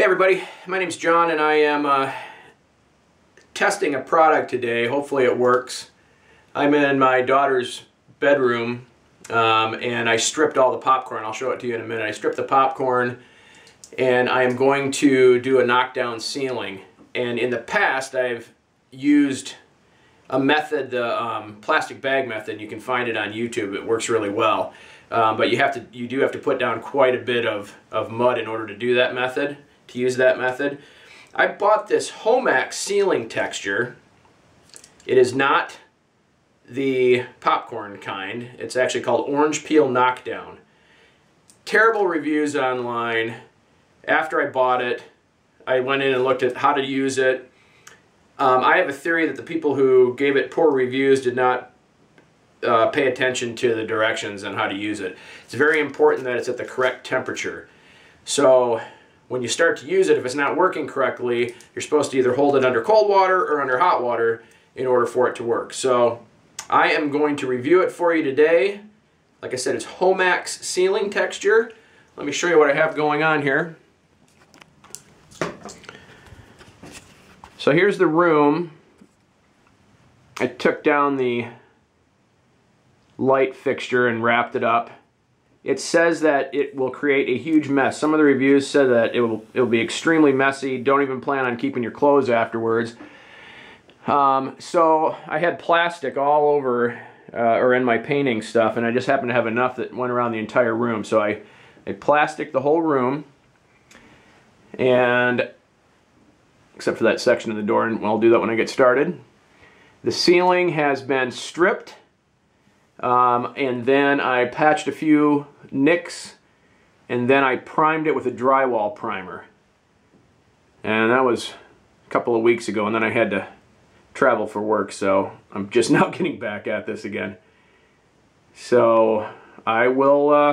Hey everybody, my name's John and I am uh, testing a product today. Hopefully it works. I'm in my daughter's bedroom um, and I stripped all the popcorn. I'll show it to you in a minute. I stripped the popcorn and I am going to do a knockdown ceiling. And in the past I've used a method, the um, plastic bag method. You can find it on YouTube. It works really well. Um, but you have to, you do have to put down quite a bit of, of mud in order to do that method to use that method. I bought this Homax ceiling texture. It is not the popcorn kind. It's actually called Orange Peel Knockdown. Terrible reviews online. After I bought it, I went in and looked at how to use it. Um, I have a theory that the people who gave it poor reviews did not uh, pay attention to the directions on how to use it. It's very important that it's at the correct temperature. So when you start to use it, if it's not working correctly, you're supposed to either hold it under cold water or under hot water in order for it to work. So I am going to review it for you today. Like I said, it's Homax ceiling texture. Let me show you what I have going on here. So here's the room. I took down the light fixture and wrapped it up it says that it will create a huge mess. Some of the reviews said that it will, it will be extremely messy. Don't even plan on keeping your clothes afterwards. Um, so I had plastic all over uh, or in my painting stuff and I just happened to have enough that went around the entire room. So I, I plastic the whole room and except for that section of the door and I'll do that when I get started. The ceiling has been stripped um, and then I patched a few nicks and then I primed it with a drywall primer. And that was a couple of weeks ago and then I had to travel for work so I'm just now getting back at this again. So I will, uh,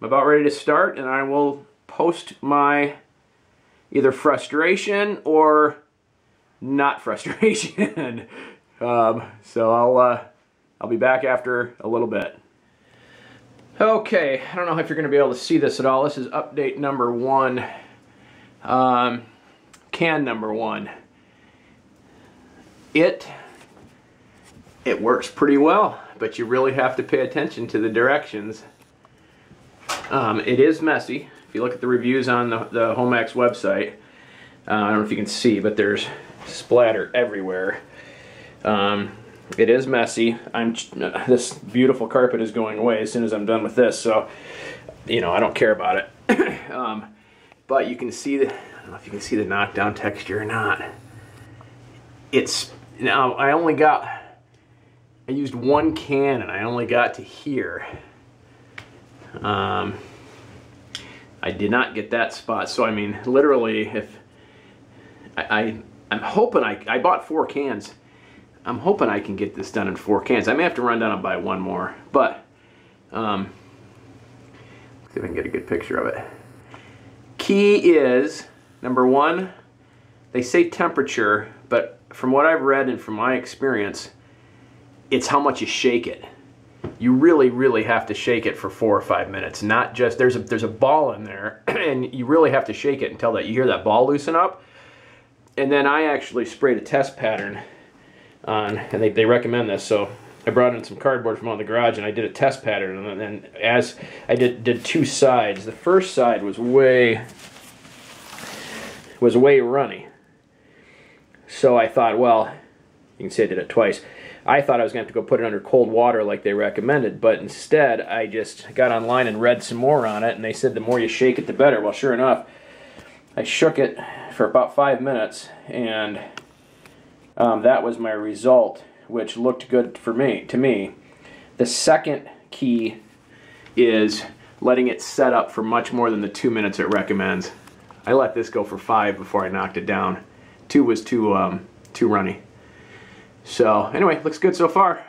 I'm about ready to start and I will post my either frustration or not frustration. um, so I'll uh, I'll be back after a little bit. Okay, I don't know if you're going to be able to see this at all. This is update number one, um, can number one. It, it works pretty well, but you really have to pay attention to the directions. Um, it is messy. If you look at the reviews on the, the Homax website, uh, I don't know if you can see, but there's splatter everywhere. Um, it is messy. I'm this beautiful carpet is going away as soon as I'm done with this, so you know I don't care about it. um, but you can see the I don't know if you can see the knockdown texture or not. It's now I only got I used one can and I only got to here. Um, I did not get that spot, so I mean literally if I, I I'm hoping I I bought four cans I'm hoping I can get this done in four cans. I may have to run down and buy one more, but um, see if I can get a good picture of it. Key is, number one, they say temperature, but from what I've read and from my experience, it's how much you shake it. You really, really have to shake it for four or five minutes. Not just, there's a, there's a ball in there, and you really have to shake it until that you hear that ball loosen up. And then I actually sprayed a test pattern on, and they, they recommend this. So I brought in some cardboard from out of the garage and I did a test pattern. And then as I did, did two sides, the first side was way was way runny. So I thought, well, you can see I did it twice. I thought I was going to have to go put it under cold water like they recommended, but instead I just got online and read some more on it, and they said the more you shake it, the better. Well, sure enough, I shook it for about five minutes, and um, that was my result, which looked good for me. To me, the second key is letting it set up for much more than the two minutes it recommends. I let this go for five before I knocked it down. Two was too um, too runny. So anyway, looks good so far.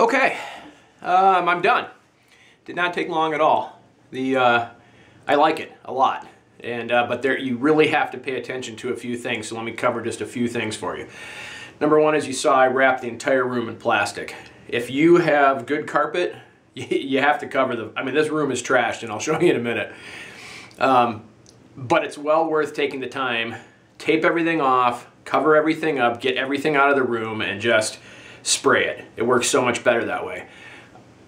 Okay, um, I'm done. Did not take long at all. The uh, I like it a lot. And, uh, but there, you really have to pay attention to a few things, so let me cover just a few things for you. Number one, as you saw, I wrapped the entire room in plastic. If you have good carpet, you have to cover the, I mean, this room is trashed and I'll show you in a minute. Um, but it's well worth taking the time, tape everything off, cover everything up, get everything out of the room and just spray it. It works so much better that way.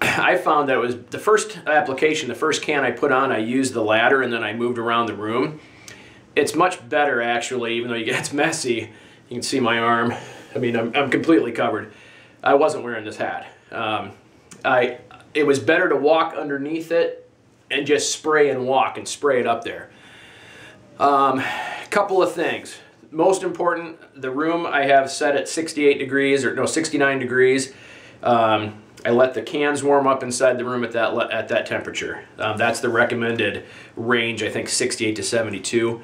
I found that was the first application, the first can I put on, I used the ladder and then I moved around the room. It's much better actually, even though it gets messy. You can see my arm. I mean, I'm, I'm completely covered. I wasn't wearing this hat. Um, I, it was better to walk underneath it and just spray and walk and spray it up there. Um, couple of things. Most important, the room I have set at 68 degrees, or no, 69 degrees. Um, I let the cans warm up inside the room at that at that temperature. Um, that's the recommended range, I think 68 to 72.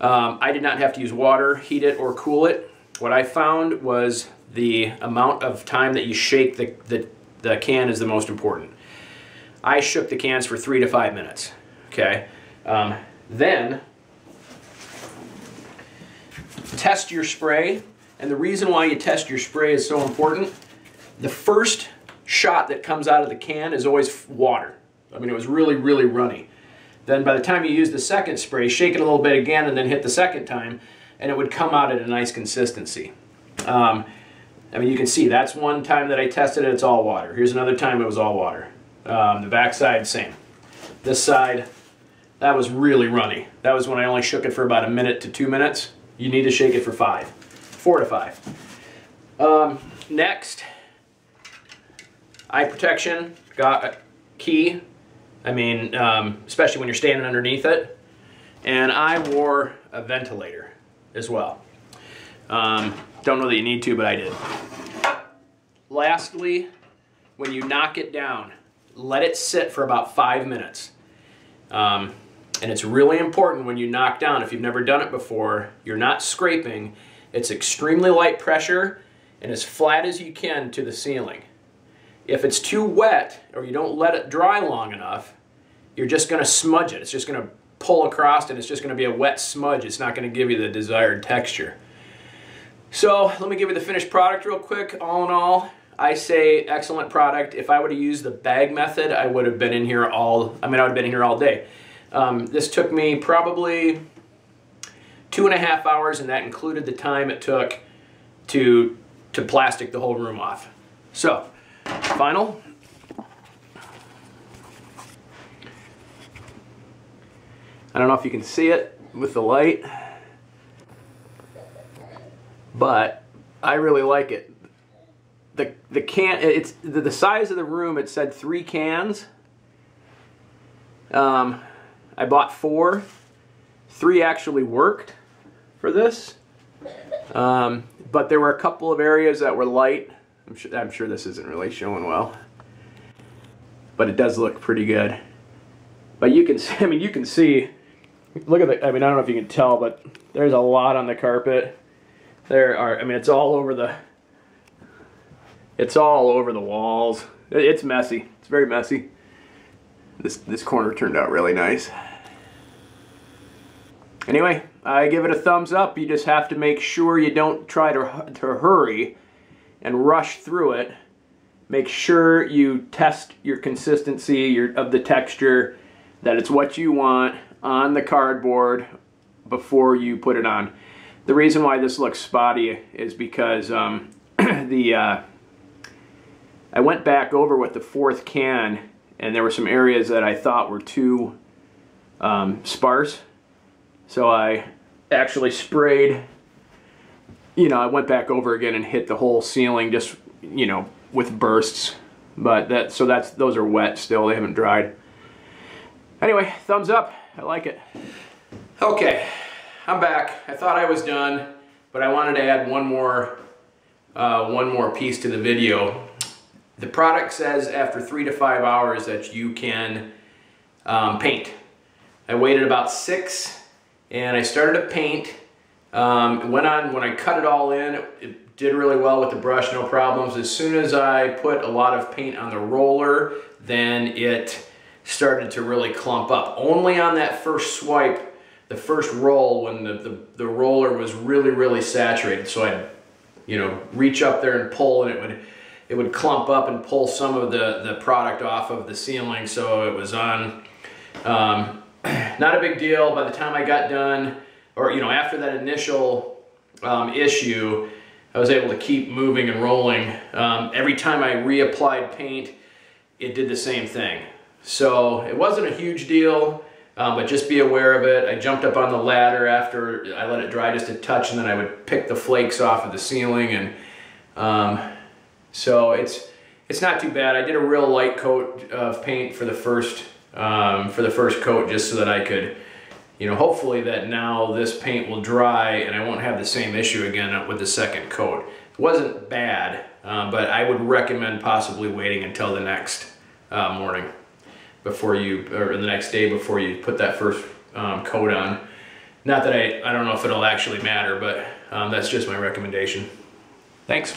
Um, I did not have to use water, heat it, or cool it. What I found was the amount of time that you shake the, the, the can is the most important. I shook the cans for three to five minutes, okay? Um, then, test your spray, and the reason why you test your spray is so important, the first shot that comes out of the can is always water. I mean, it was really, really runny. Then by the time you use the second spray, shake it a little bit again and then hit the second time, and it would come out at a nice consistency. Um, I mean, you can see that's one time that I tested it, it's all water. Here's another time it was all water. Um, the back side, same. This side, that was really runny. That was when I only shook it for about a minute to two minutes. You need to shake it for five, four to five. Um, next, eye protection, got key. I mean, um, especially when you're standing underneath it. And I wore a ventilator as well. Um, don't know that you need to, but I did. Lastly, when you knock it down, let it sit for about five minutes. Um, and it's really important when you knock down, if you've never done it before, you're not scraping. It's extremely light pressure and as flat as you can to the ceiling. If it's too wet or you don't let it dry long enough, you're just going to smudge it. It's just going to pull across and it's just going to be a wet smudge. It's not going to give you the desired texture. So let me give you the finished product real quick. All in all, I say excellent product. If I would have used the bag method, I would have been in here all, I mean, I would have been in here all day. Um, this took me probably two and a half hours and that included the time it took to, to plastic the whole room off. So, final. I don't know if you can see it with the light, but I really like it. The, the can, it's the, the size of the room, it said three cans. Um, I bought four. Three actually worked for this. Um, but there were a couple of areas that were light. I'm sure, I'm sure this isn't really showing well. But it does look pretty good. But you can see, I mean, you can see look at the, I mean, I don't know if you can tell, but there's a lot on the carpet. There are, I mean, it's all over the, it's all over the walls. It's messy. It's very messy. This, this corner turned out really nice. Anyway, I give it a thumbs up. You just have to make sure you don't try to, to hurry and rush through it. Make sure you test your consistency your, of the texture, that it's what you want on the cardboard before you put it on. The reason why this looks spotty is because um, the uh, I went back over with the fourth can and there were some areas that I thought were too um, sparse. So I actually sprayed, you know, I went back over again and hit the whole ceiling just, you know, with bursts. But that, so that's, those are wet still, they haven't dried. Anyway, thumbs up. I like it. Okay, I'm back. I thought I was done, but I wanted to add one more, uh, one more piece to the video. The product says after three to five hours that you can um, paint. I waited about six and I started to paint. Um, it went on, when I cut it all in, it did really well with the brush, no problems. As soon as I put a lot of paint on the roller, then it started to really clump up. Only on that first swipe, the first roll, when the, the, the roller was really, really saturated. So I'd, you know, reach up there and pull and it would, it would clump up and pull some of the, the product off of the ceiling so it was on. Um, not a big deal. By the time I got done, or you know, after that initial um, issue, I was able to keep moving and rolling. Um, every time I reapplied paint, it did the same thing. So it wasn't a huge deal, um, but just be aware of it. I jumped up on the ladder after I let it dry just a touch and then I would pick the flakes off of the ceiling and um, so it's it's not too bad. I did a real light coat of paint for the first um, for the first coat just so that I could you know hopefully that now this paint will dry and I won't have the same issue again with the second coat. It wasn't bad, uh, but I would recommend possibly waiting until the next uh, morning before you, or the next day before you put that first um, coat on. Not that I, I don't know if it'll actually matter, but um, that's just my recommendation. Thanks.